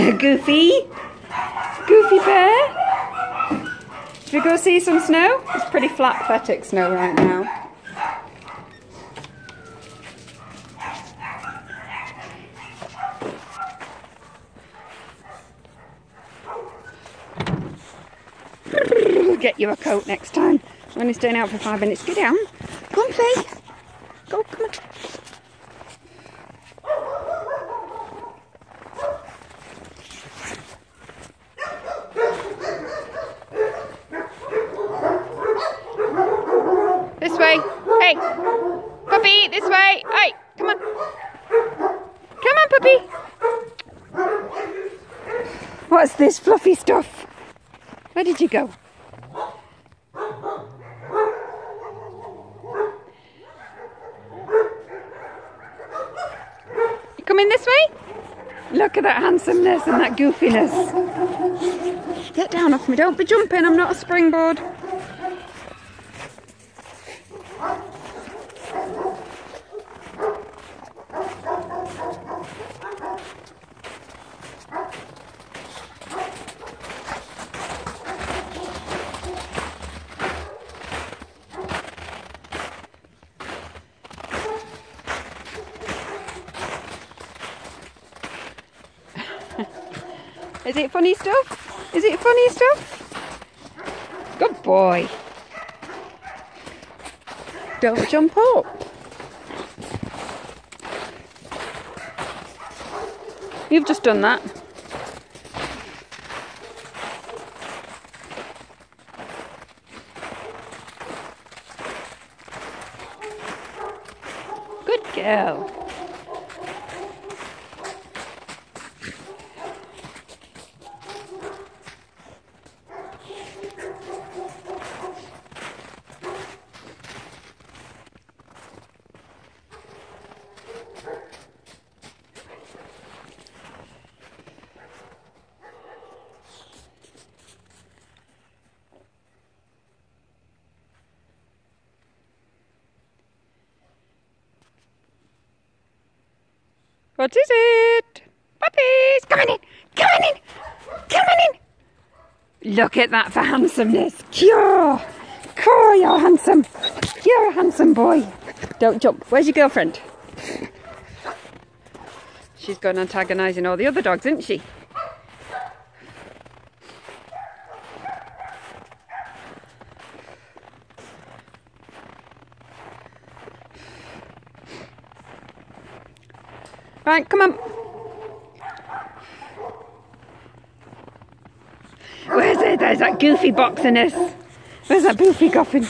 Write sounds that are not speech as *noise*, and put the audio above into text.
*laughs* Goofy? Goofy bear? Should we go see some snow? It's pretty flat, pathetic snow right now. We'll get you a coat next time. I'm only staying out for five minutes. Get down. Come and play. Go, come on. This way. Hey. Puppy, this way. Hey, come on. Come on, puppy. What's this fluffy stuff? Where did you go? You coming this way? Look at that handsomeness and that goofiness. Get down off me. Don't be jumping. I'm not a springboard. Is it funny stuff? Is it funny stuff? Good boy. Don't jump up. You've just done that. Good girl. What is it? Puppies! Come on in! Come on in! Come on in! Look at that for handsomeness. Cure! Cure, you're handsome. You're a handsome boy. Don't jump. Where's your girlfriend? She's gone antagonising all the other dogs, isn't she? Right, come on. Where's it? There's that goofy boxiness. Where's that goofy coffin?